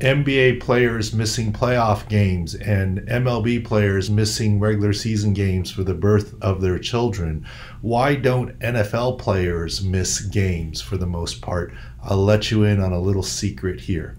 NBA players missing playoff games and MLB players missing regular season games for the birth of their children, why don't NFL players miss games for the most part? I'll let you in on a little secret here.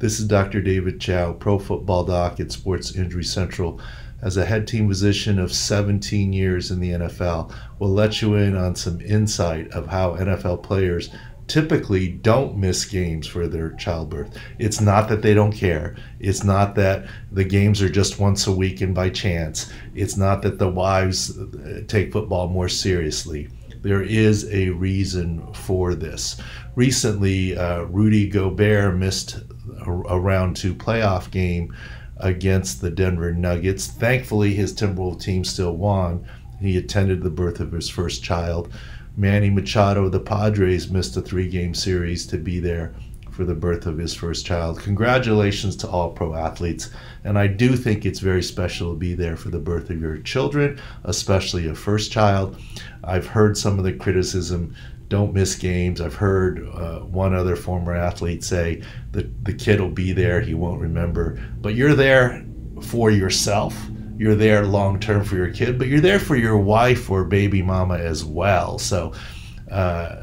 This is Dr. David Chao, Pro Football Doc at Sports Injury Central. As a head team physician of 17 years in the NFL, we'll let you in on some insight of how NFL players typically don't miss games for their childbirth. It's not that they don't care. It's not that the games are just once a week and by chance. It's not that the wives uh, take football more seriously. There is a reason for this. Recently, uh, Rudy Gobert missed a, a round two playoff game against the Denver Nuggets. Thankfully, his Timberwolves team still won. He attended the birth of his first child. Manny Machado of the Padres missed a three game series to be there for the birth of his first child. Congratulations to all pro athletes. And I do think it's very special to be there for the birth of your children, especially a first child. I've heard some of the criticism don't miss games. I've heard uh, one other former athlete say that the kid will be there, he won't remember. But you're there for yourself you're there long term for your kid, but you're there for your wife or baby mama as well. So, uh,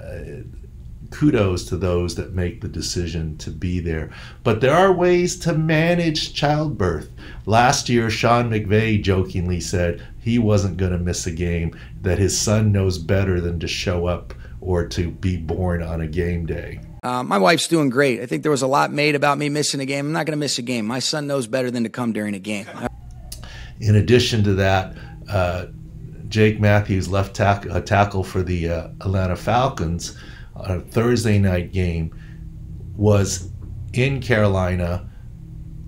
kudos to those that make the decision to be there. But there are ways to manage childbirth. Last year, Sean McVay jokingly said he wasn't going to miss a game, that his son knows better than to show up or to be born on a game day. Uh, my wife's doing great. I think there was a lot made about me missing a game. I'm not going to miss a game. My son knows better than to come during a game. In addition to that, uh, Jake Matthews, left tack- a tackle for the uh, Atlanta Falcons, a Thursday night game, was in Carolina.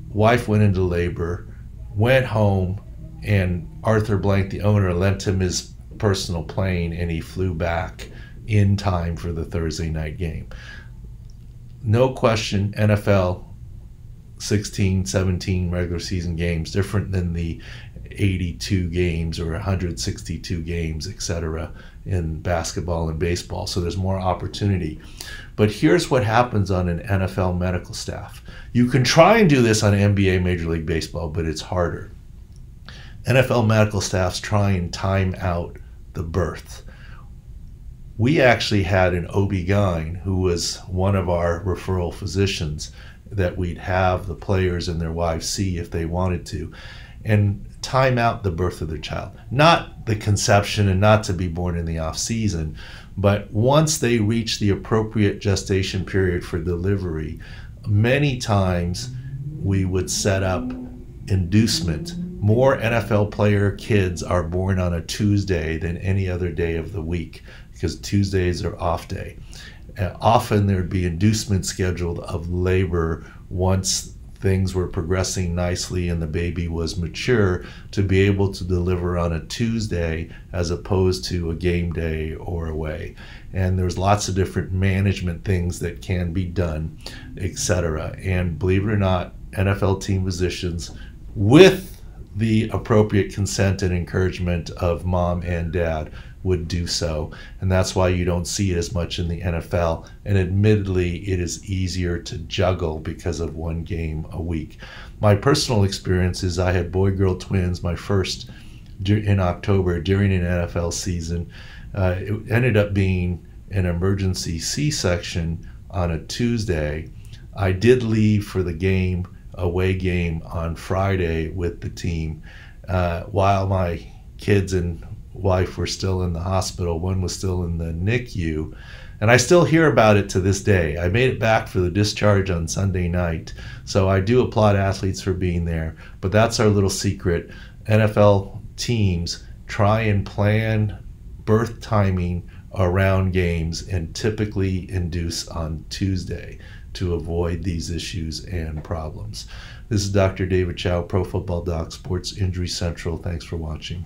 Wife went into labor, went home, and Arthur Blank, the owner, lent him his personal plane, and he flew back in time for the Thursday night game. No question, NFL 16, 17 regular season games, different than the 82 games or 162 games, etc., in basketball and baseball. So there's more opportunity. But here's what happens on an NFL medical staff. You can try and do this on NBA Major League Baseball, but it's harder. NFL medical staffs try and time out the birth. We actually had an OB-GYN who was one of our referral physicians that we'd have the players and their wives see if they wanted to and time out the birth of their child. Not the conception and not to be born in the off season but once they reach the appropriate gestation period for delivery many times we would set up inducement. More NFL player kids are born on a Tuesday than any other day of the week because Tuesdays are off day uh, often there'd be inducement scheduled of labor once things were progressing nicely and the baby was mature to be able to deliver on a Tuesday as opposed to a game day or away. And there's lots of different management things that can be done, etc. And believe it or not, NFL team physicians with the appropriate consent and encouragement of mom and dad would do so. And that's why you don't see it as much in the NFL. And admittedly, it is easier to juggle because of one game a week. My personal experience is I had boy girl twins, my first in October during an NFL season. Uh, it ended up being an emergency C section on a Tuesday. I did leave for the game, away game on Friday with the team. Uh, while my kids and wife were still in the hospital. One was still in the NICU. And I still hear about it to this day. I made it back for the discharge on Sunday night. So I do applaud athletes for being there. But that's our little secret. NFL teams try and plan birth timing around games and typically induce on Tuesday to avoid these issues and problems. This is Dr. David Chao, Pro Football Doc, Sports Injury Central. Thanks for watching.